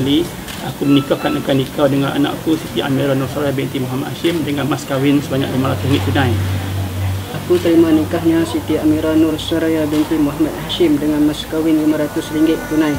Fazali Aku menikahkan akan nikah dengan anakku Siti Amira Nur Sarah binti Muhammad Hashim dengan mas kahwin sebanyak RM500 tunai. Aku terima nikahnya Siti Amira Nur Saraya binti Muhammad Hashim dengan mas kahwin RM500 tunai.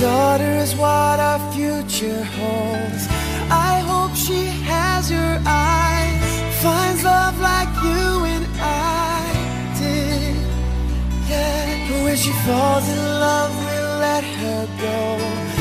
Daughter is what our future holds, I hope she has your eyes, finds love like you and I did. Yeah, when she falls in love, we'll let her go.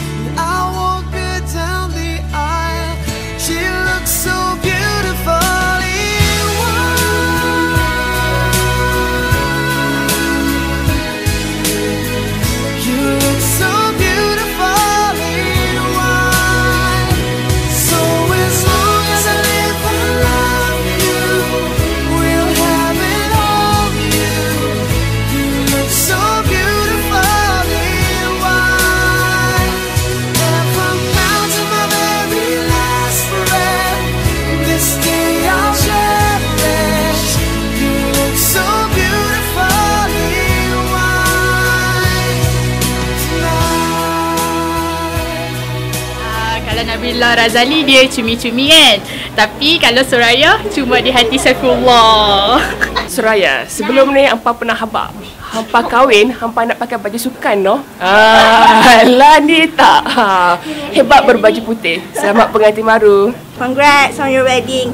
Nabila Razali dia cumi-cumi kan. Tapi kalau Soraya cuma di hati Saifullah. Suraya, sebelum ni hampa pernah habaq. Hampa kahwin, hampa nak pakai baju sukan no. Ah, lah ni tak. Ha, hebat berbaju putih. Selamat pengantin baru. Congrats on your wedding.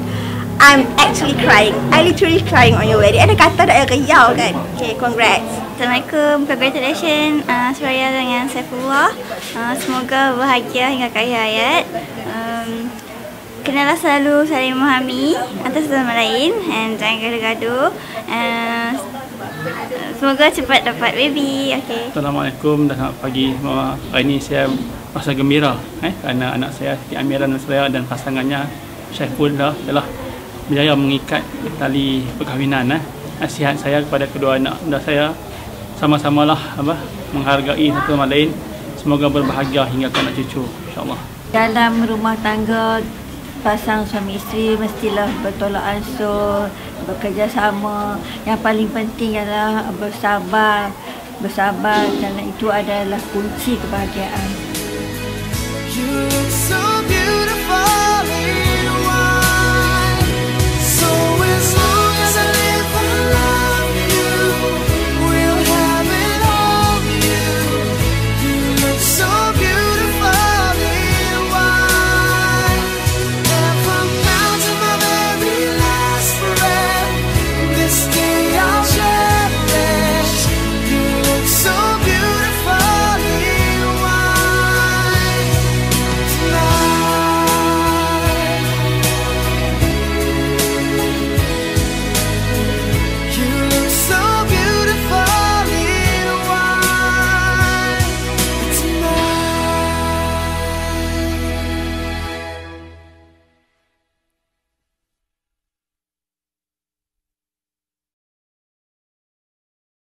I'm actually crying. I literally crying on your wedding. Ada kata tak yang riau kan? Okay, congrats. Assalamualaikum, congratulations uh, Suraya dengan Saifullah uh, Semoga bahagia hingga akhir hayat um, Kenalah selalu saling memahami antara satu sama lain And jangan gaduh-gaduh uh, Semoga cepat dapat baby Okay Assalamualaikum dan selamat pagi semua. Hari ini saya merasa gembira eh, kerana anak saya Siti Amira Nusraya dan pasangannya Syaifullah telah berjaya mengikat tali perkahwinan. Eh. Nasihat saya kepada kedua anak muda saya sama-samalah apa menghargai satu sama lain. Semoga berbahagia hingga ke anak cucu insya-Allah. Dalam rumah tangga pasang suami isteri mestilah bertolak ansur, bekerjasama. Yang paling penting ialah bersabar. Bersabar kerana itu adalah kunci kebahagiaan.